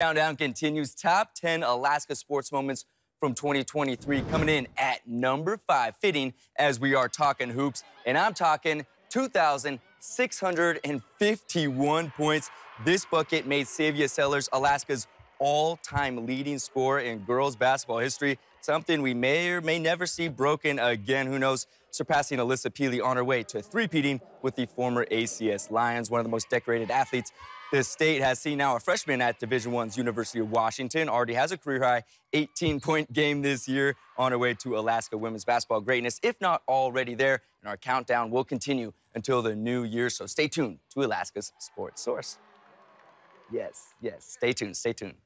Countdown continues top 10 Alaska sports moments from 2023 coming in at number five, fitting as we are talking hoops. And I'm talking 2,651 points. This bucket made Sayvia Sellers Alaska's all-time leading scorer in girls basketball history, something we may or may never see broken again. Who knows? Surpassing Alissa Pili on her way to three-peating with the former ACS Lions, one of the most decorated athletes this state has seen now a freshman at Division One's University of Washington already has a career high 18-point game this year on her way to Alaska women's basketball greatness, if not already there. And our countdown will continue until the new year, so stay tuned to Alaska's Sports Source. Yes, yes, stay tuned, stay tuned.